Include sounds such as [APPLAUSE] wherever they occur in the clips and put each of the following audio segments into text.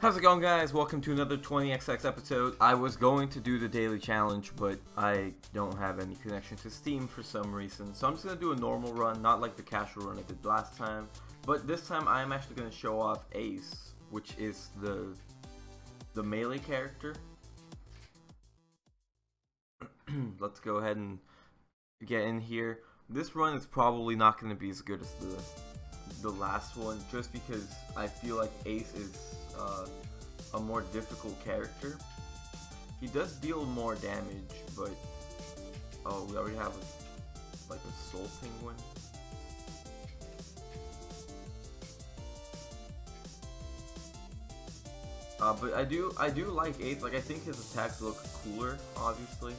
How's it going guys? Welcome to another 20xx episode. I was going to do the daily challenge, but I don't have any connection to Steam for some reason. So I'm just going to do a normal run, not like the casual run I did last time. But this time I am actually going to show off Ace, which is the, the melee character. [CLEARS THROAT] Let's go ahead and get in here. This run is probably not going to be as good as the the last one, just because I feel like Ace is uh, a more difficult character. He does deal more damage, but oh, we already have a, like a soul penguin. Uh, but I do I do like Ace. Like I think his attacks look cooler, obviously.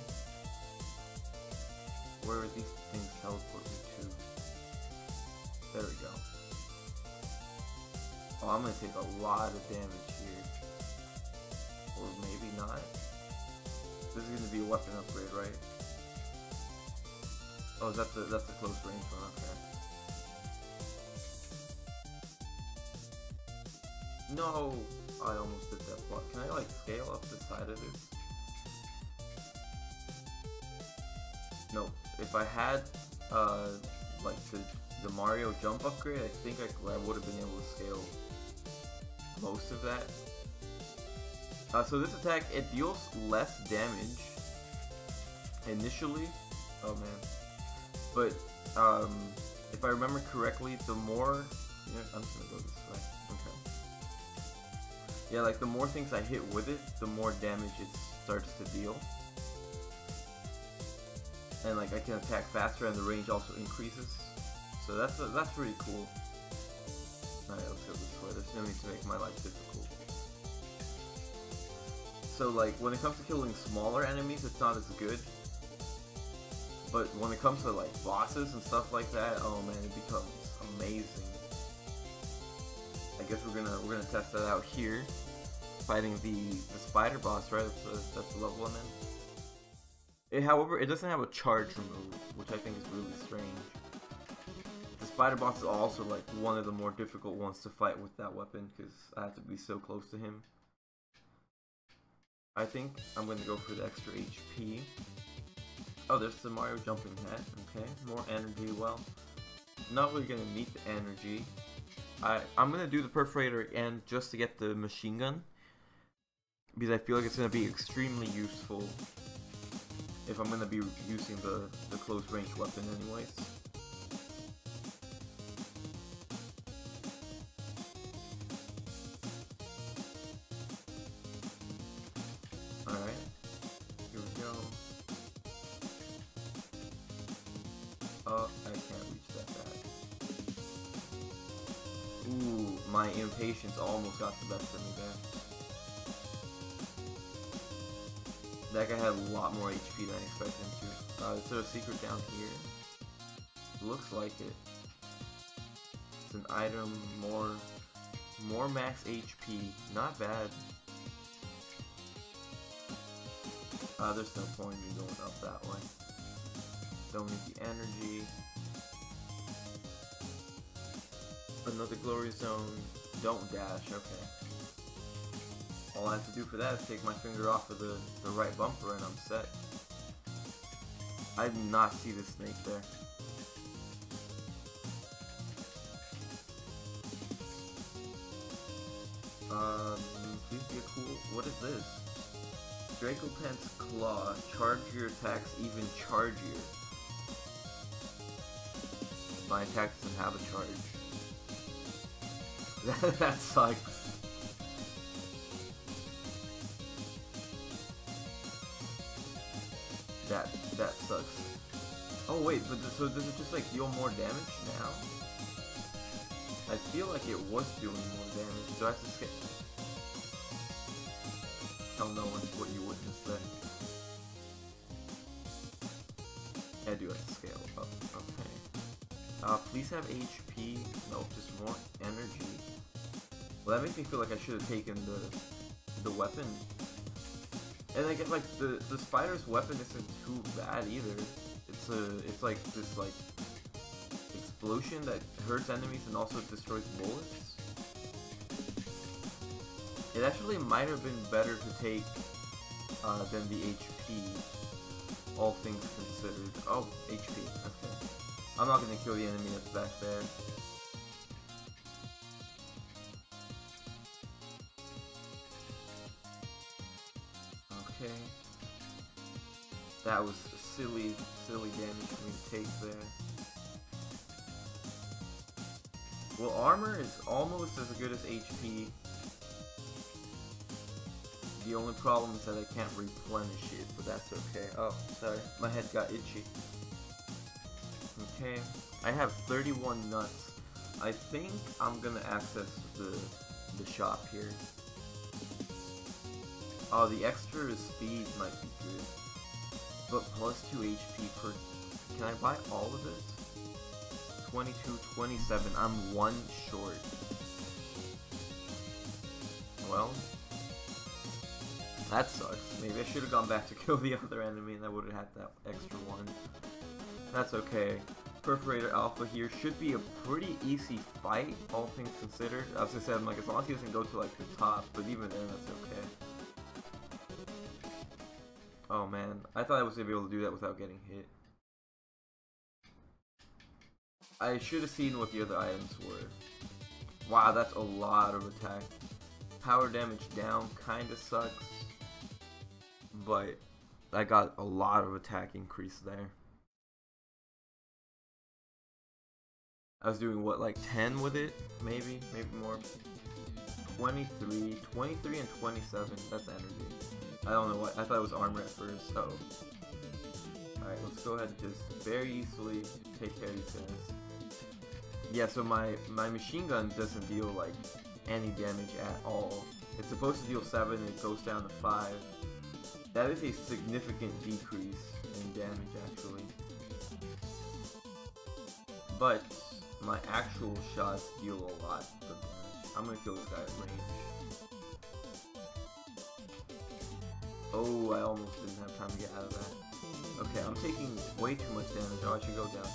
Where are these things Oh, I'm gonna take a lot of damage here. Or maybe not. This is gonna be a weapon upgrade, right? Oh, that's the that's the close range one, okay. No! I almost did that block. Can I like scale up the side of this? No. If I had uh like the the Mario jump upgrade, I think I, I would have been able to scale most of that. Uh, so this attack, it deals less damage initially. Oh man. But um, if I remember correctly, the more... Yeah, I'm just gonna go this way. Okay. Yeah, like the more things I hit with it, the more damage it starts to deal. And like I can attack faster and the range also increases. So that's, that's pretty cool. There's no need to make my life difficult. So, like, when it comes to killing smaller enemies, it's not as good. But when it comes to, like, bosses and stuff like that, oh man, it becomes amazing. I guess we're gonna we're gonna test that out here. Fighting the, the spider boss, right? That's, the, that's level one then. It, however, it doesn't have a charge remove, which I think is really strange. Spider Boss is also like one of the more difficult ones to fight with that weapon because I have to be so close to him. I think I'm going to go for the extra HP. Oh, there's the Mario jumping head. Okay, more energy. Well, not really going to meet the energy. I, I'm going to do the perforator again just to get the machine gun. Because I feel like it's going to be extremely useful if I'm going to be using the, the close range weapon anyways. Oh, I can't reach that back. Ooh, my impatience almost got the best of me there. That guy had a lot more HP than I expected him to. Uh, is there a secret down here? Looks like it. It's an item, more, more max HP. Not bad. Uh, there's no point in me going up. Don't need the energy. Another glory zone. Don't dash, okay. All I have to do for that is take my finger off of the, the right bumper and I'm set. I did not see the snake there. Um, please be cool, what is this? Dracopant's Claw, charge your attacks even chargier. My attack doesn't have a charge. [LAUGHS] that, sucks. That, that sucks. Oh wait, but so does it just like deal more damage now? I feel like it was doing more damage, so I have to skip. Tell no one what you witnessed there. I do have to scale up, okay. Uh, please have HP. No, just more energy. Well, that makes me feel like I should have taken the the weapon. And I get like the the spider's weapon isn't too bad either. It's a it's like this like explosion that hurts enemies and also destroys bullets. It actually might have been better to take uh, than the HP, all things considered. Oh, HP, okay. I'm not gonna kill the enemy that's back there. Okay. That was silly, silly damage for me to take there. Well, armor is almost as good as HP. The only problem is that I can't replenish it, but that's okay. Oh, sorry. My head got itchy. Okay. I have 31 nuts. I think I'm gonna access the, the shop here. Oh, the extra speed might be good. But plus 2 HP per... Can I buy all of this? 22, 27. I'm one short. Well, that sucks. Maybe I should have gone back to [LAUGHS] kill the other enemy and I would have had that extra one. That's okay. Perforator Alpha here should be a pretty easy fight, all things considered. As I said, I'm like, as long as he doesn't go to, like, the top, but even then, that's okay. Oh man, I thought I was gonna be able to do that without getting hit. I should have seen what the other items were. Wow, that's a lot of attack. Power damage down kinda sucks. But I got a lot of attack increase there. I was doing what, like 10 with it? Maybe? Maybe more. 23, 23 and 27, that's energy. I don't know what, I thought it was armor at first, oh. Alright, let's go ahead and just very easily take care of these guys. Yeah, so my, my machine gun doesn't deal like any damage at all. It's supposed to deal 7 and it goes down to 5. That is a significant decrease in damage actually. But my actual shots deal a lot. I'm gonna kill this guy at range. Oh, I almost didn't have time to get out of that. Okay, I'm taking way too much damage. Oh, I should go down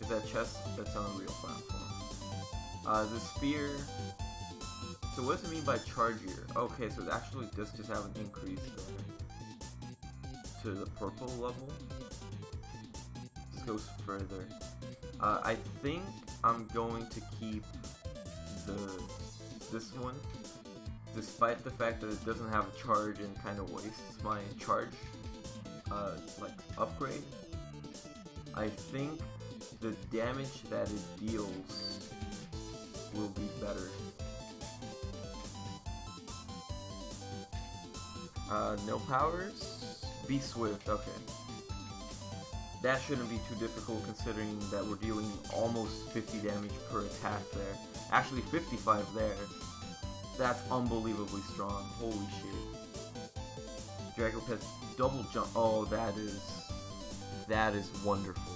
Is that chest? That's on a real platform. Uh, the spear. So what does it mean by charge? Okay, so it actually does just have an increase to the purple level. This goes further. Uh, I think I'm going to keep the this one, despite the fact that it doesn't have a charge and kind of wastes my charge, uh, like upgrade. I think the damage that it deals will be better. Uh, no powers? Be swift, okay. That shouldn't be too difficult considering that we're dealing almost 50 damage per attack there. Actually 55 there. That's unbelievably strong. Holy shit. Draco double jump. Oh, that is... That is wonderful.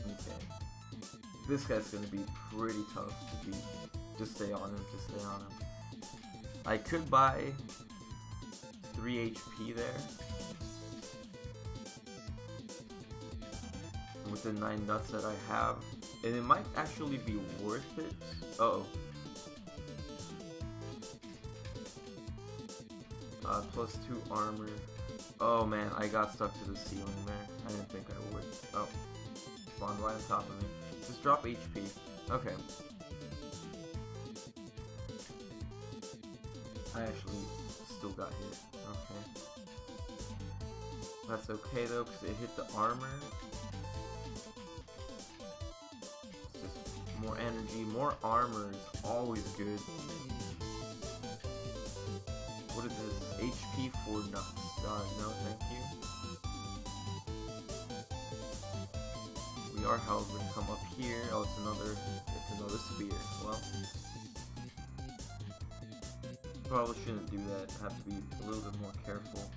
Okay. This guy's gonna be pretty tough to beat. Just stay on him, just stay on him. I could buy 3 HP there. With the 9 nuts that I have. And it might actually be worth it. Uh oh. Uh, plus 2 armor. Oh man, I got stuck to the ceiling there. I didn't think I would. Oh. Spawned right on top of me. Just drop HP. Okay. I actually still got hit. Okay. That's okay though, because it hit the armor. It's just more energy. More armor is always good. What is this? HP for nuts. Uh, no, thank you. we are, however, come up here. Oh, it's another, it's another spear. Well, probably shouldn't do that. Have to be a little bit more careful.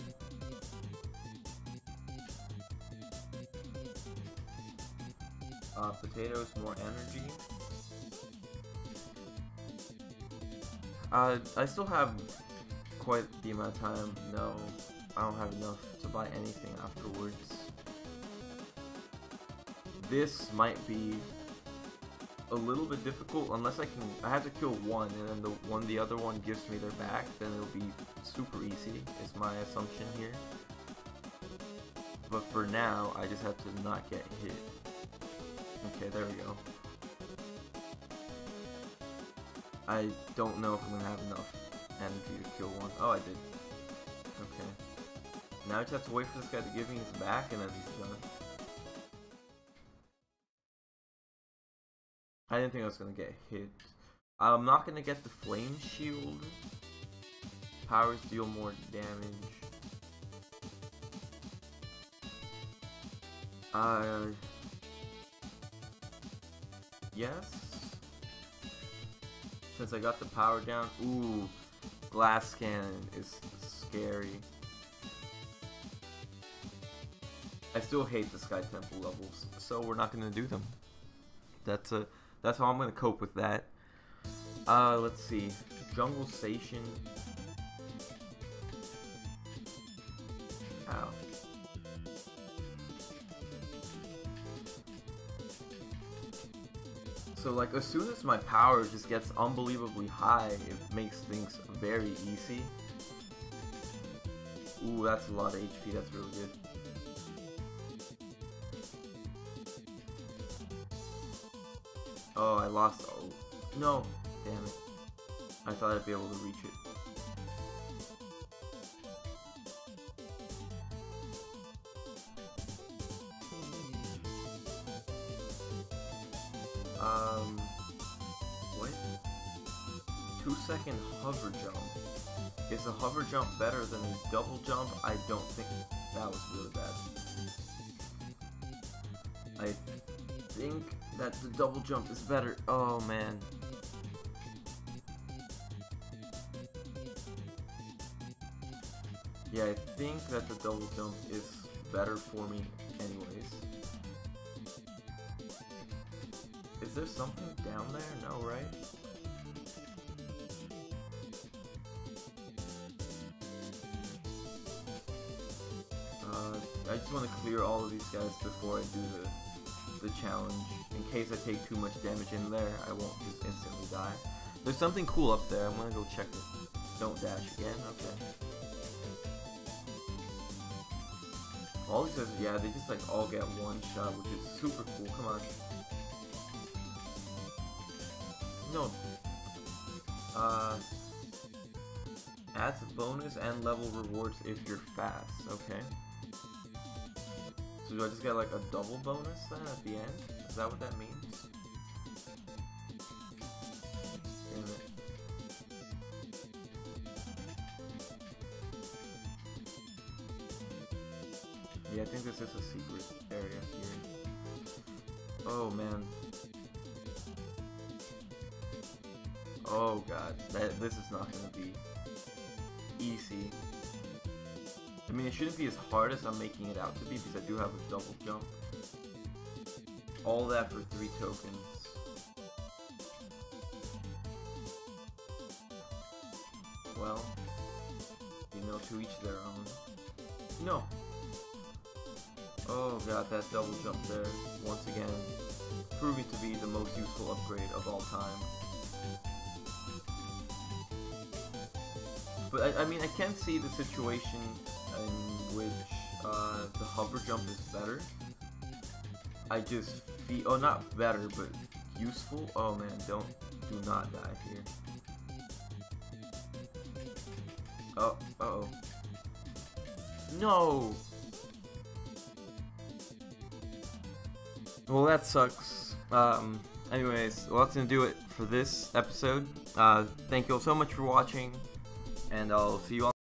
Uh, potatoes, more energy. Uh, I still have quite the amount of time. No, I don't have enough to buy anything afterwards. this might be a little bit difficult unless I can. I have to kill one, and then the one the other one gives me their back. Then it'll be super easy. Is my assumption here. But for now, I just have to not get hit. Okay, there we go. I don't know if I'm gonna have enough energy to kill one. Oh, I did. Okay. Now I just have to wait for this guy to give me his back, and then he's done. I didn't think I was gonna get hit. I'm not gonna get the flame shield. Powers deal more damage. Uh, yes. Since I got the power down, ooh, glass cannon is scary. I still hate the Sky Temple levels, so we're not gonna do them. That's a that's how I'm gonna cope with that. Uh, let's see, Jungle Station. Ow. So like as soon as my power just gets unbelievably high, it makes things very easy. Ooh, that's a lot of HP, that's really good. I lost. Oh, no. Damn it. I thought I'd be able to reach it. Um, what? Two second hover jump. Is a hover jump better than a double jump? I don't think that was really bad. Think that the double jump is better. Oh man. Yeah, I think that the double jump is better for me anyways. Is there something down there? No, right? Uh, I just want to clear all of these guys before I do the, the challenge. In case I take too much damage in there, I won't just instantly die. There's something cool up there. I'm gonna go check it. Don't dash again? Okay. All these guys, yeah, they just like all get one shot, which is super cool. Come on. No. Uh, adds bonus and level rewards if you're fast. Okay. So do I just get like a double bonus then at the end? Is that what that means? Damn it. Yeah, I think this is a secret area here. Oh man. Oh god, that, this is not gonna be easy. I mean, it shouldn't be as hard as I'm making it out to be because I do have a double jump. All that for three tokens. Well, you know, to each their own. No! Oh god, that double jump there, once again, proving to be the most useful upgrade of all time. But I, I mean, I can see the situation in which uh, the hover jump is better. I just feel, oh not better, but useful. Oh man, don't, do not die here. Oh, uh oh. No! Well, that sucks. Um, anyways, well, that's gonna do it for this episode. Uh, thank you all so much for watching, and I'll see you on